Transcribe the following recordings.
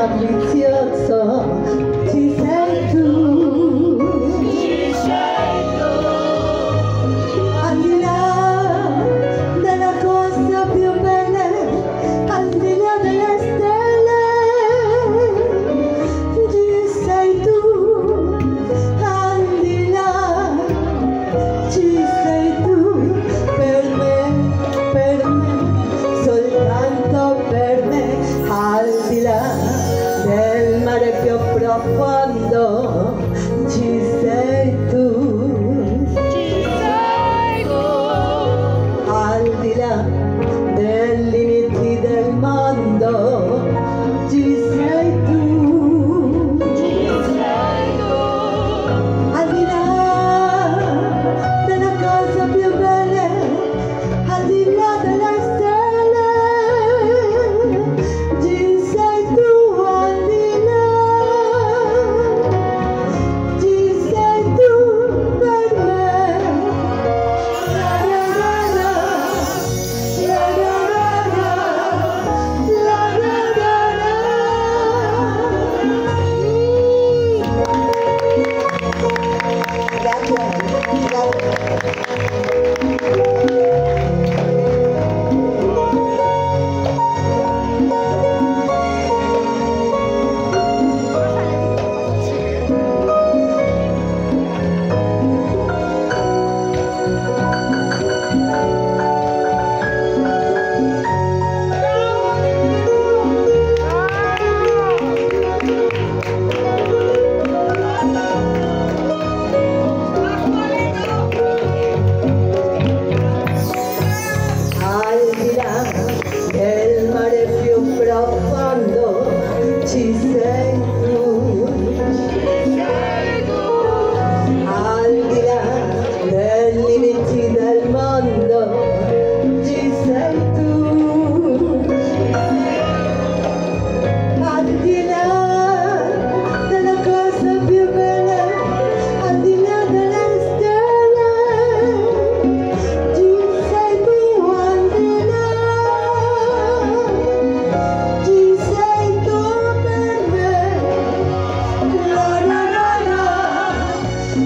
la you. anda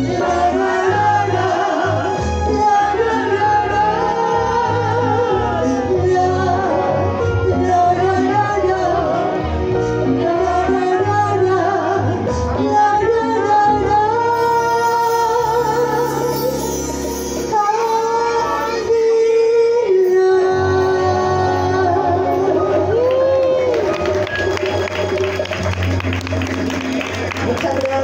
음.